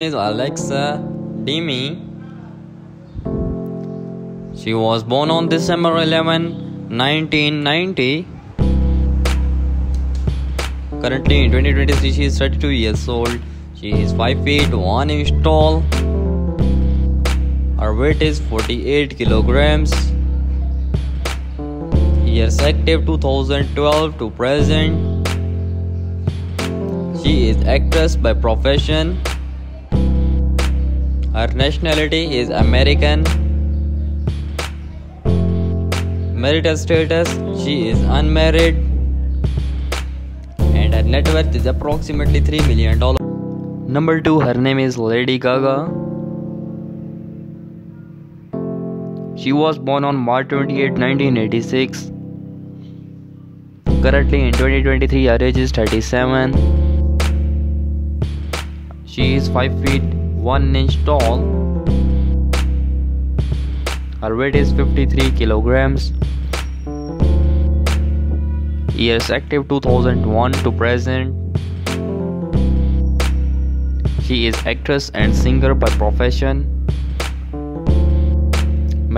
is Alexa Demie. She was born on December 11, 1990. Currently in 2023, she is 32 years old. She is 5 feet 1 inch tall. Her weight is 48 kilograms. Years active 2012 to present. She is actress by profession. Her nationality is American. Marital status she is unmarried. And her net worth is approximately $3 million. Number 2 her name is Lady Gaga. She was born on March 28, 1986. Currently in 2023 her age is 37. She is 5 feet 1 inch tall. Her weight is 53 kilograms. Years active 2001 to present. She is actress and singer by profession.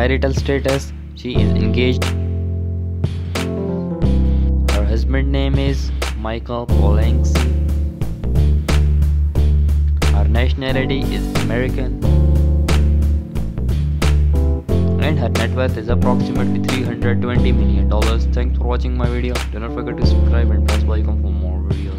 Marital status she is engaged. Her husband name is Michael Polansky. Nationality is American. And her net worth is approximately $320 million. Thanks for watching my video. Do not forget to subscribe and press the icon for more videos.